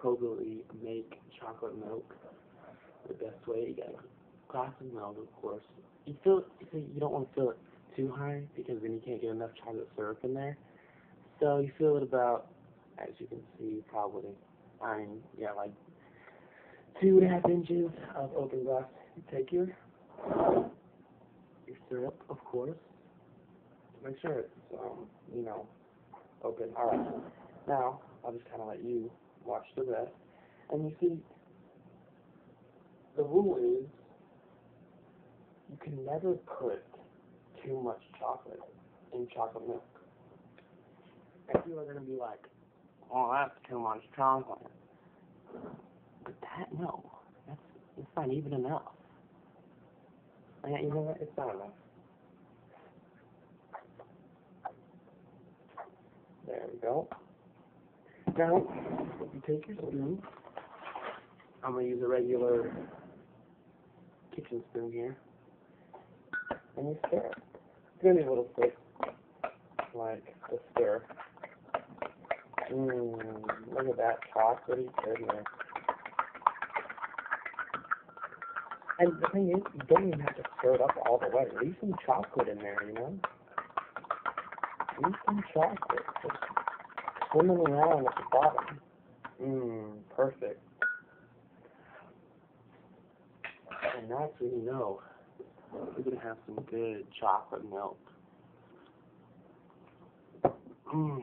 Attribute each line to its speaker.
Speaker 1: probably make chocolate milk the best way. You get a glass of milk, of course. You fill it, you don't want to fill it too high because then you can't get enough chocolate syrup in there. So you fill it about, as you can see, probably, I mean, yeah, like two and a half inches of open glass. You take your your syrup, of course. Make sure it's, um, you know, open. Alright. Now, I'll just kind of let you watch the rest. And you see, the rule is, you can never put too much chocolate in chocolate milk. And people are going to be like, oh, that's too much chocolate. But that, no. That's, it's not even enough. And you know what? It's not enough. There we go. Now, you take your spoon. I'm going to use a regular kitchen spoon here. And you stir it. It's going to be a little thick, like the stir. Mmm, look at that chocolatey goodness. And the thing is, you don't even have to stir it up all the way. Leave some chocolate in there, you know? Leave some chocolate. Just swimming around at the bottom. Mmm, perfect. And that's when you know we're going to have some good chocolate milk. Mmm.